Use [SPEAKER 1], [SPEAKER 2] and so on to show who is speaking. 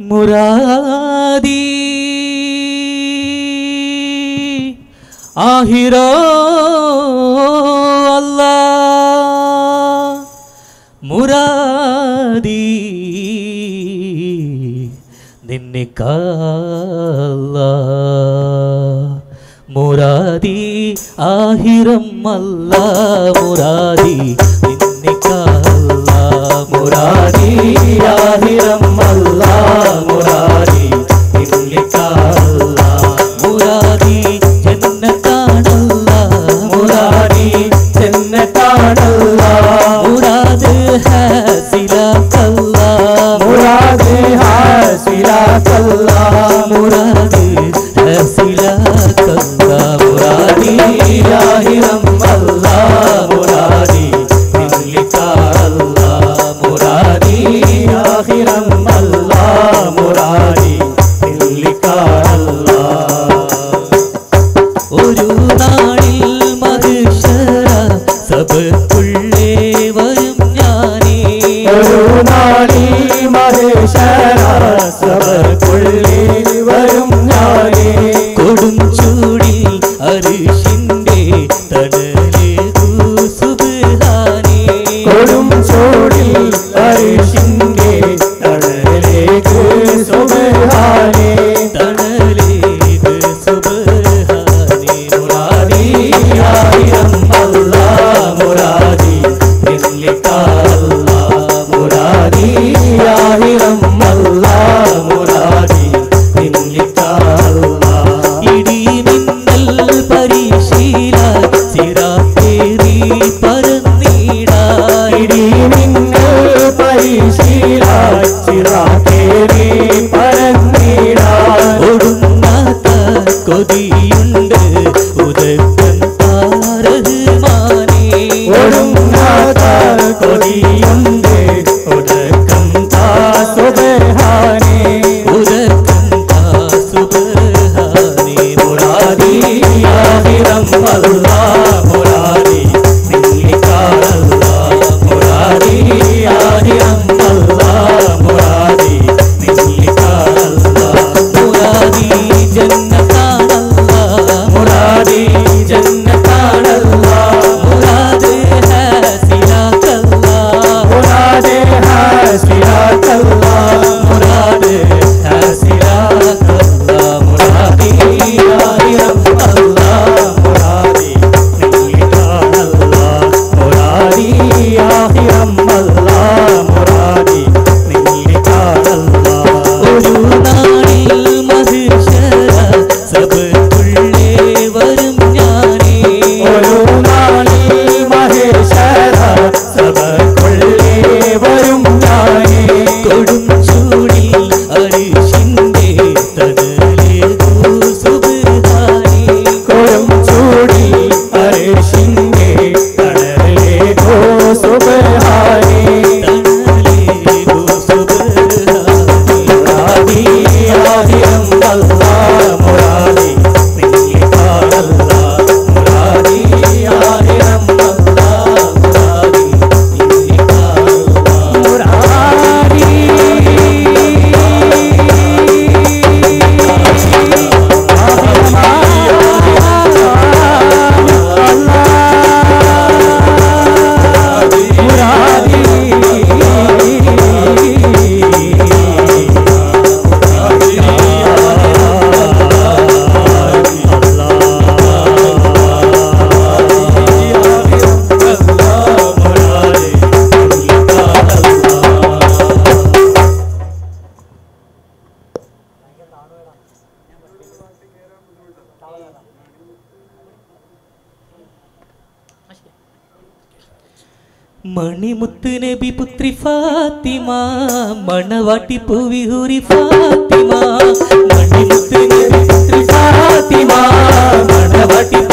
[SPEAKER 1] മുരാദി. ആഹിറോ അല്ല. മുരാദി. നിന്നെ കാല മുരാദി ആഹിരം അല്ല. മുരാദി നിന്നെ കാ போராதி ஆதிரம் அல்லா
[SPEAKER 2] കൊടും ചോടിൽ പരേഷിൻ
[SPEAKER 1] കൊതിയുണ്ട്. மணிமுத்து நபி புத்ரி ஃபாத்திமா மணவாட்டி புவி ஹூரி ஃபாத்திமா மணிமுத்து நபி புத்ரி
[SPEAKER 2] ஃபாத்திமா மணவாட்டி